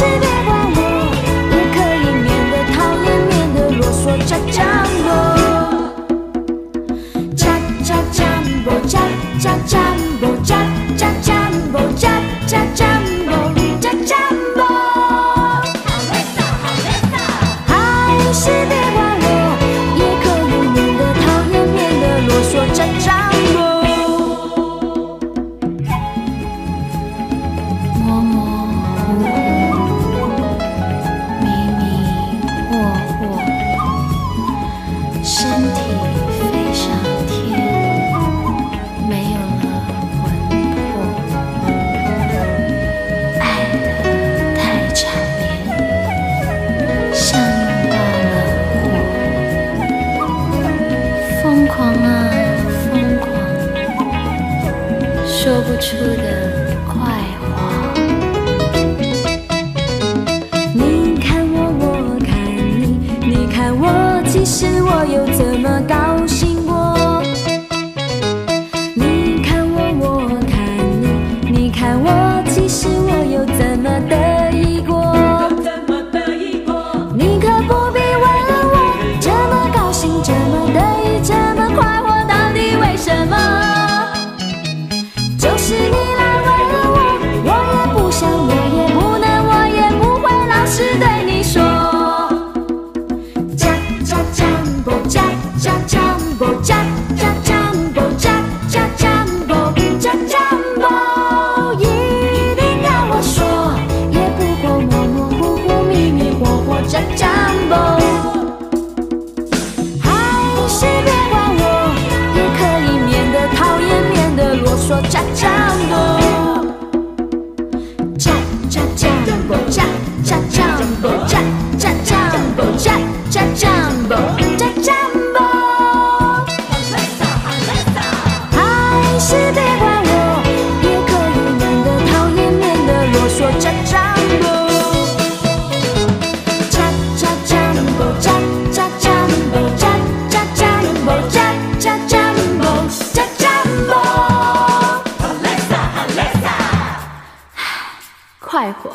she did. 出的快活。你看我，我看你，你看我，其实我又怎么高兴过？你看我，我看你，你看我，其实我又怎么的？不讲，讲讲，不讲，讲讲，不讲，讲讲，不讲讲不。你让我说，也不过模模糊糊、迷迷惑惑，讲讲不。还是别管我，也可以免得讨厌，免得啰嗦，讲讲。快活。